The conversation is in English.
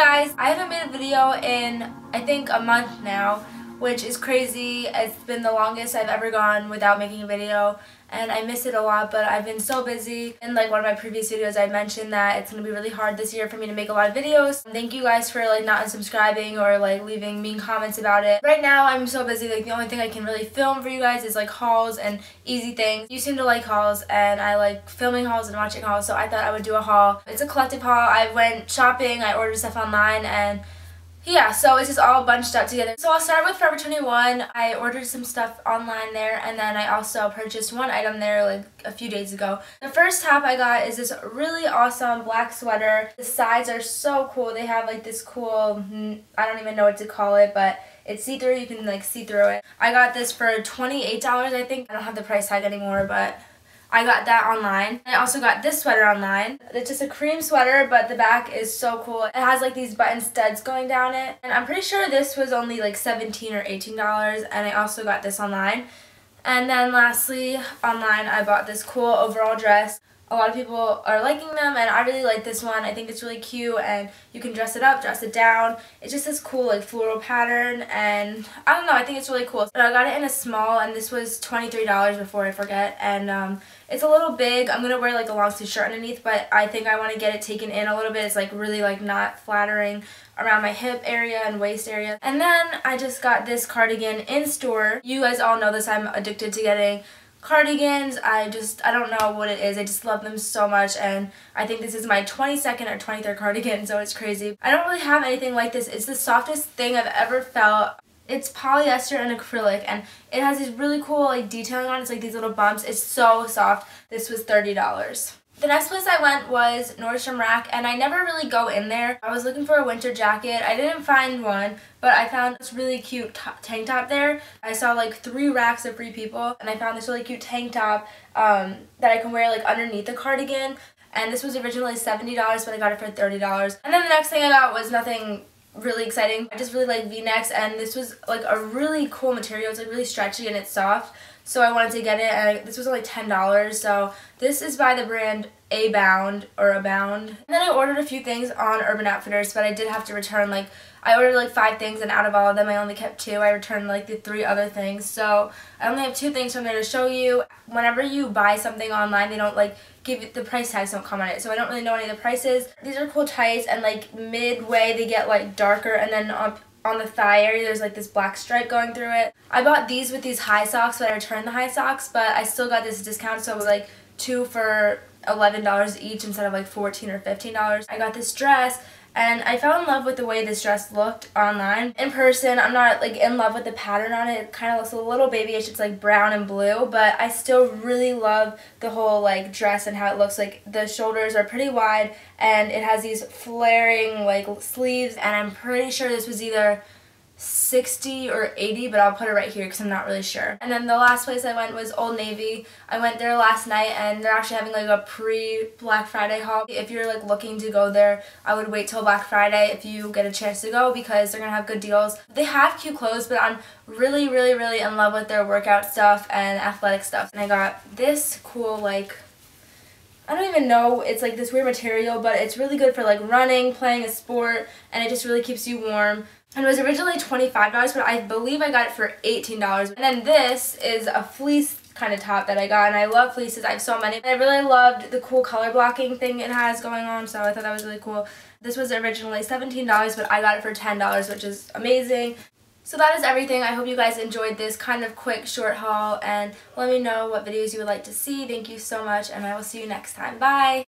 guys, I haven't made a video in I think a month now which is crazy. It's been the longest I've ever gone without making a video and I miss it a lot but I've been so busy. In like one of my previous videos I mentioned that it's going to be really hard this year for me to make a lot of videos. Thank you guys for like not unsubscribing or like leaving mean comments about it. Right now I'm so busy like the only thing I can really film for you guys is like hauls and easy things. You seem to like hauls and I like filming hauls and watching hauls so I thought I would do a haul. It's a collective haul. I went shopping, I ordered stuff online and yeah, so it's just all bunched up together. So I'll start with Forever 21. I ordered some stuff online there and then I also purchased one item there like a few days ago. The first top I got is this really awesome black sweater. The sides are so cool. They have like this cool, mm, I don't even know what to call it, but it's see-through. You can like see through it. I got this for $28 I think. I don't have the price tag anymore, but I got that online. I also got this sweater online. It's just a cream sweater, but the back is so cool. It has like these button studs going down it. And I'm pretty sure this was only like 17 or $18 and I also got this online. And then lastly, online I bought this cool overall dress a lot of people are liking them and I really like this one. I think it's really cute and you can dress it up, dress it down. It's just this cool like floral pattern and I don't know, I think it's really cool. But I got it in a small and this was $23 before I forget and um, it's a little big. I'm going to wear like a long sleeve shirt underneath but I think I want to get it taken in a little bit. It's like really like not flattering around my hip area and waist area. And then I just got this cardigan in store. You guys all know this. I'm addicted to getting cardigans. I just, I don't know what it is. I just love them so much and I think this is my 22nd or 23rd cardigan so it's crazy. I don't really have anything like this. It's the softest thing I've ever felt. It's polyester and acrylic and it has these really cool like detailing on it. It's like these little bumps. It's so soft. This was $30. The next place I went was Nordstrom Rack, and I never really go in there. I was looking for a winter jacket. I didn't find one, but I found this really cute tank top there. I saw like three racks of Free People, and I found this really cute tank top um, that I can wear like underneath the cardigan. And this was originally $70, but I got it for $30. And then the next thing I got was nothing really exciting. I just really like v-necks and this was like a really cool material. It's like really stretchy and it's soft. So I wanted to get it and this was only $10. So this is by the brand Abound or Abound. And then I ordered a few things on Urban Outfitters but I did have to return like I ordered like five things and out of all of them I only kept two. I returned like the three other things. So I only have two things from there to show you. Whenever you buy something online they don't like give it the price tags don't come on it so I don't really know any of the prices. These are cool tights and like midway they get like darker and then up on the thigh area there's like this black stripe going through it. I bought these with these high socks but I returned the high socks but I still got this discount so it was like two for $11 each instead of like 14 or $15. I got this dress and I fell in love with the way this dress looked online. In person, I'm not like in love with the pattern on it. It kind of looks a little babyish. It's like brown and blue, but I still really love the whole like dress and how it looks. Like the shoulders are pretty wide and it has these flaring like sleeves and I'm pretty sure this was either 60 or 80 but I'll put it right here because I'm not really sure. And then the last place I went was Old Navy. I went there last night and they're actually having like a pre-Black Friday haul. If you're like looking to go there I would wait till Black Friday if you get a chance to go because they're gonna have good deals. They have cute clothes but I'm really really really in love with their workout stuff and athletic stuff. And I got this cool like I don't even know, it's like this weird material, but it's really good for like running, playing a sport, and it just really keeps you warm. And it was originally $25, but I believe I got it for $18. And then this is a fleece kind of top that I got, and I love fleeces. I have so many. I really loved the cool color blocking thing it has going on, so I thought that was really cool. This was originally $17, but I got it for $10, which is amazing. So that is everything. I hope you guys enjoyed this kind of quick short haul and let me know what videos you would like to see. Thank you so much and I will see you next time. Bye!